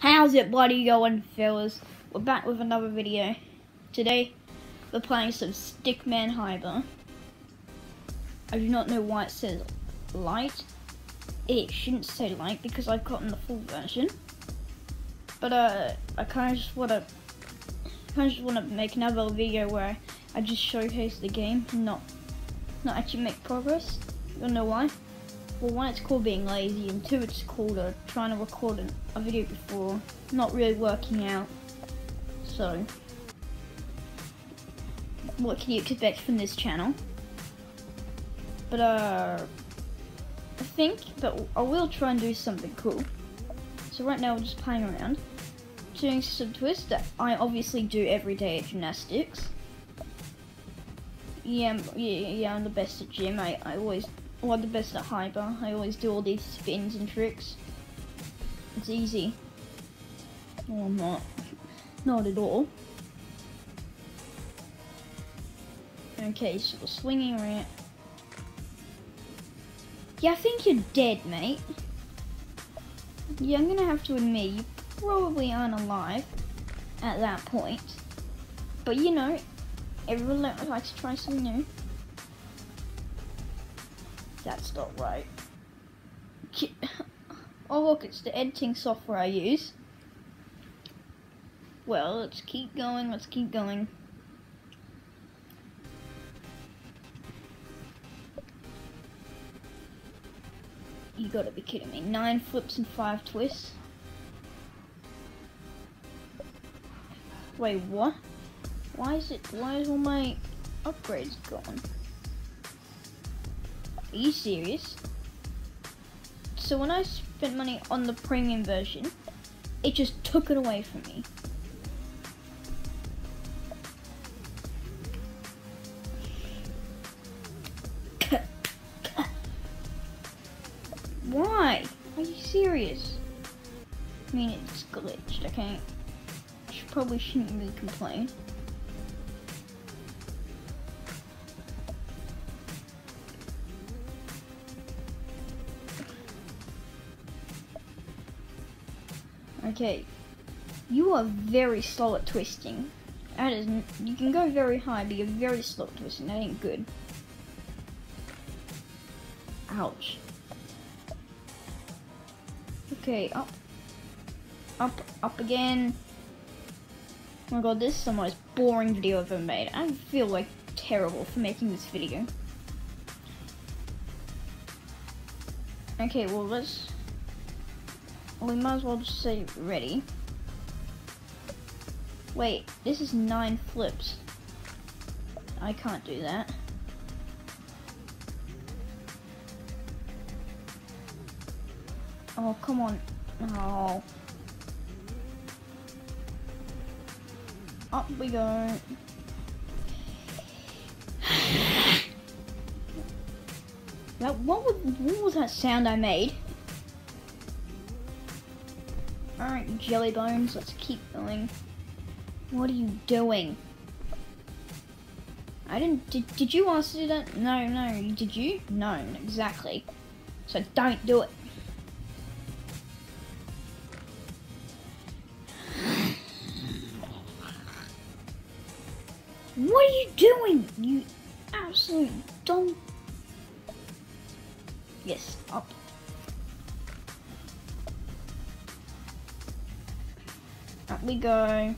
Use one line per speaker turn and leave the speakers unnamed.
How's it bloody going, fellas? We're back with another video. Today, we're playing some Stickman Highbar. I do not know why it says light. It shouldn't say light because I've gotten the full version. But uh, I kind of just want to, kind of just want to make another video where I just showcase the game, not, not actually make progress. Don't know why. Well, one, it's called being lazy, and two, it's called trying to record a video before not really working out. So, what can you expect from this channel? But, uh, I think that I will try and do something cool. So right now we're just playing around, doing some twists that I obviously do every day at gymnastics. Yeah, yeah, yeah, I'm the best at gym. I, I always well, the best at high bar. I always do all these spins and tricks. It's easy. No, I'm not. Not at all. Okay, so we're swinging around. Yeah, I think you're dead, mate. Yeah, I'm gonna have to admit, you probably aren't alive at that point. But you know, everyone likes to try something new. That's not right. Oh look, it's the editing software I use. Well, let's keep going, let's keep going. You gotta be kidding me. Nine flips and five twists. Wait, what? Why is it, why is all my upgrades gone? Are you serious? So when I spent money on the premium version, it just took it away from me. Why? Are you serious? I mean, it's glitched, okay? Should, probably shouldn't really complain. Okay, you are very slow at twisting. That is, you can go very high, but you're very slow at twisting. That ain't good. Ouch. Okay, up, up, up again. Oh my god, this is the most boring video I've ever made. I feel like terrible for making this video. Okay, well let's we might as well just say ready. Wait, this is nine flips. I can't do that. Oh, come on. Oh. Up we go. That, what, was, what was that sound I made? Alright, jelly bones, let's keep going. What are you doing? I didn't. Did, did you ask to do that? No, no. Did you? No, exactly. So don't do it. What are you doing? You absolute dumb. Yes, up. Up we go.